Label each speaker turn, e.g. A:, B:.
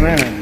A: Amen.